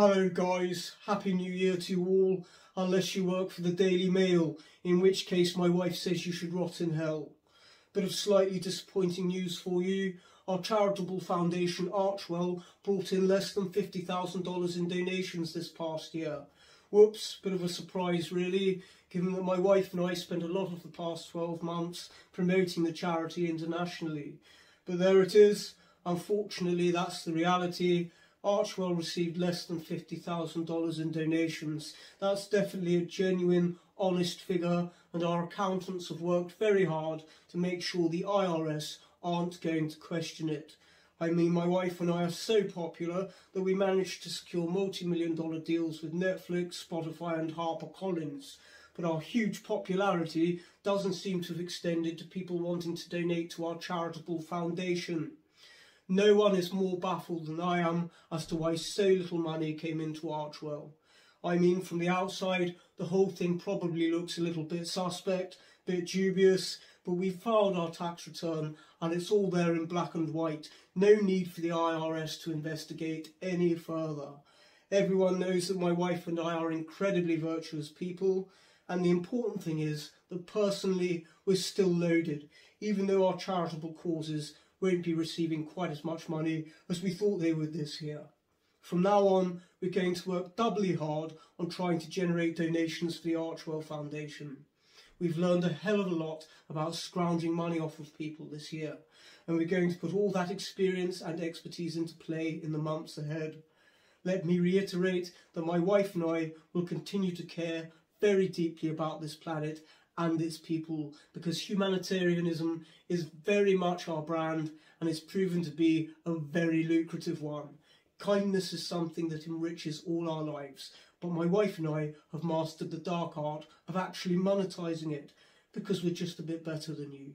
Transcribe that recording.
Hello guys, Happy New Year to you all, unless you work for the Daily Mail, in which case my wife says you should rot in hell. Bit of slightly disappointing news for you. Our charitable foundation Archewell brought in less than $50,000 in donations this past year. Whoops, bit of a surprise really, given that my wife and I spent a lot of the past 12 months promoting the charity internationally. But there it is, unfortunately that's the reality Archewell received less than $50,000 in donations. That's definitely a genuine, honest figure, and our accountants have worked very hard to make sure the IRS aren't going to question it. I mean, my wife and I are so popular that we managed to secure multi-million dollar deals with Netflix, Spotify and HarperCollins. But our huge popularity doesn't seem to have extended to people wanting to donate to our charitable foundation. No one is more baffled than I am as to why so little money came into Archewell. I mean, from the outside, the whole thing probably looks a little bit suspect, a bit dubious, but we filed our tax return and it's all there in black and white. No need for the IRS to investigate any further. Everyone knows that my wife and I are incredibly virtuous people, and the important thing is that personally we're still loaded, even though our charitable causes won't be receiving quite as much money as we thought they would this year. From now on, we're going to work doubly hard on trying to generate donations for the Archewell Foundation. We've learned a hell of a lot about scrounging money off of people this year, and we're going to put all that experience and expertise into play in the months ahead. Let me reiterate that my wife and I will continue to care very deeply about this planet and its people because humanitarianism is very much our brand and it's proven to be a very lucrative one. Kindness is something that enriches all our lives, but my wife and I have mastered the dark art of actually monetizing it because we're just a bit better than you.